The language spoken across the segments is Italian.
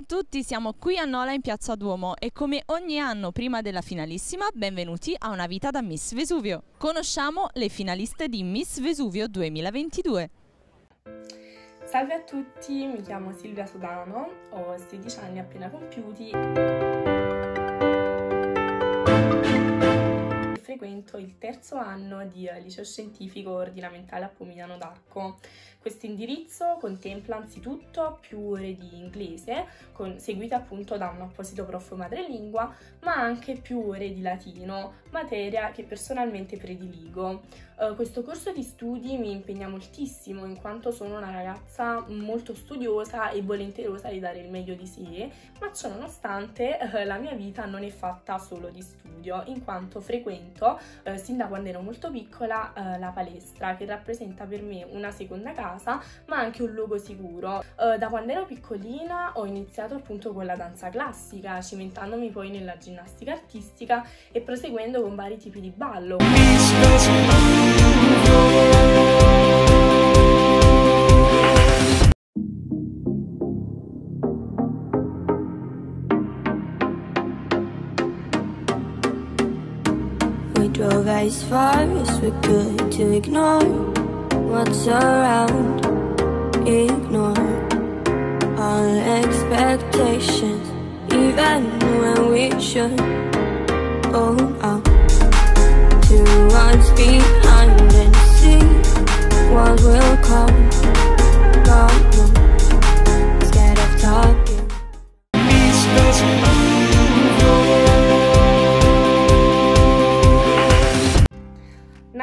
tutti, siamo qui a Nola in Piazza Duomo e come ogni anno prima della finalissima, benvenuti a Una vita da Miss Vesuvio. Conosciamo le finaliste di Miss Vesuvio 2022. Salve a tutti, mi chiamo Silvia Sodano, ho 16 anni appena compiuti. Frequento il terzo anno di liceo scientifico ordinamentale a Pomigliano d'Arco. Questo indirizzo contempla anzitutto più ore di inglese, con, seguite appunto da un apposito prof madrelingua, ma anche più ore di latino, materia che personalmente prediligo. Uh, questo corso di studi mi impegna moltissimo in quanto sono una ragazza molto studiosa e volenterosa di dare il meglio di sé, ma ciò nonostante uh, la mia vita non è fatta solo di studio, in quanto frequento uh, sin da quando ero molto piccola la palestra, che rappresenta per me una seconda casa ma anche un luogo sicuro. Da quando ero piccolina ho iniziato appunto con la danza classica, cimentandomi poi nella ginnastica artistica e proseguendo con vari tipi di ballo. We drove as far as we could to ignore what's around. Ignore all expectations Even when we should Hold out To what's behind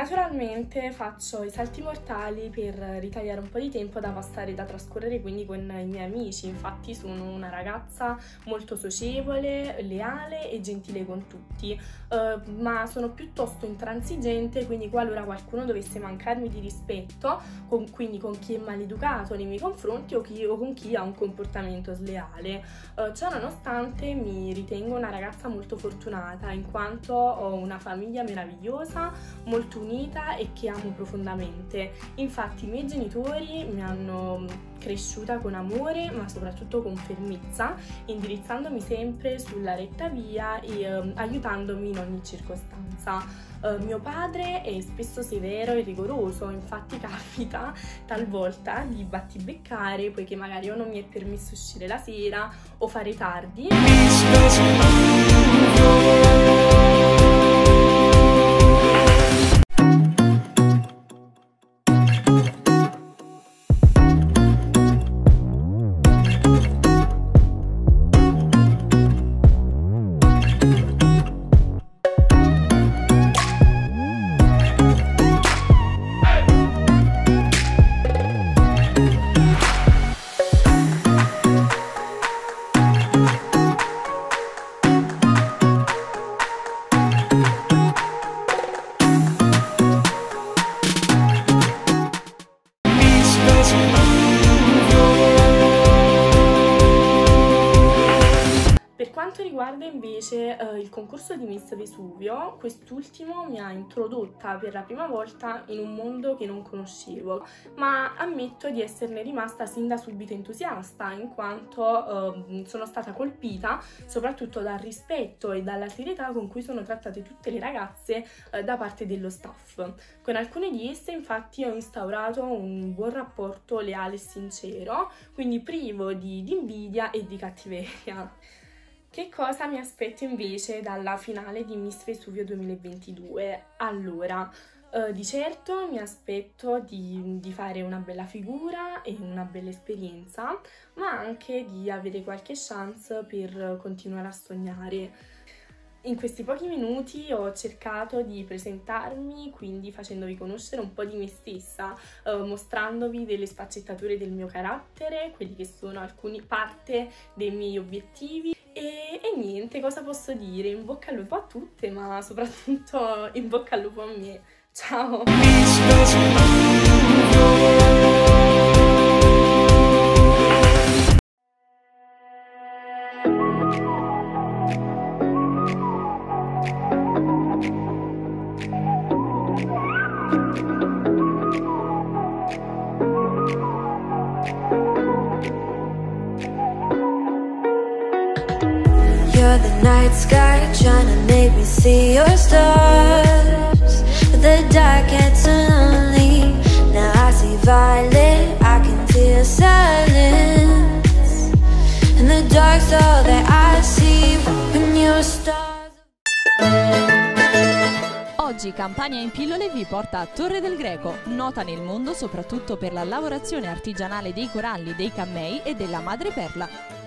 Naturalmente faccio i salti mortali per ritagliare un po' di tempo da passare, da trascorrere quindi con i miei amici, infatti sono una ragazza molto socievole, leale e gentile con tutti, uh, ma sono piuttosto intransigente, quindi qualora qualcuno dovesse mancarmi di rispetto, con, quindi con chi è maleducato nei miei confronti o, chi, o con chi ha un comportamento sleale. Uh, ciò nonostante mi ritengo una ragazza molto fortunata in quanto ho una famiglia meravigliosa, molto unita e che amo profondamente. Infatti i miei genitori mi hanno cresciuta con amore ma soprattutto con fermezza, indirizzandomi sempre sulla retta via e eh, aiutandomi in ogni circostanza. Uh, mio padre è spesso severo e rigoroso, infatti capita talvolta di battibeccare poiché magari o non mi è permesso uscire la sera o fare tardi. Riguarda invece uh, il concorso di Miss Vesuvio, quest'ultimo mi ha introdotta per la prima volta in un mondo che non conoscevo, ma ammetto di esserne rimasta sin da subito entusiasta, in quanto uh, sono stata colpita soprattutto dal rispetto e dalla serietà con cui sono trattate tutte le ragazze uh, da parte dello staff. Con alcune di esse infatti ho instaurato un buon rapporto leale e sincero, quindi privo di, di invidia e di cattiveria. Che cosa mi aspetto invece dalla finale di Miss Vesuvio 2022? Allora, Uh, di certo mi aspetto di, di, fare una bella figura e una bella esperienza, ma anche di avere qualche chance per continuare a sognare. In questi pochi minuti ho cercato di presentarmi, quindi facendovi conoscere un po' di me stessa, uh, mostrandovi delle sfaccettature del mio carattere, quelli che sono alcune parte dei miei obiettivi e, e, niente, cosa posso dire? In bocca al lupo a tutte, ma soprattutto in bocca al lupo a me. Ciao! Under the night sky Trying to make me see your stars the dark gets lonely Now I see violet I can feel silence And the dark's all that I see When you're stars Oggi Campania in pillole vi porta a Torre del Greco, nota nel mondo soprattutto per la lavorazione artigianale dei coralli, dei cammei e della madreperla.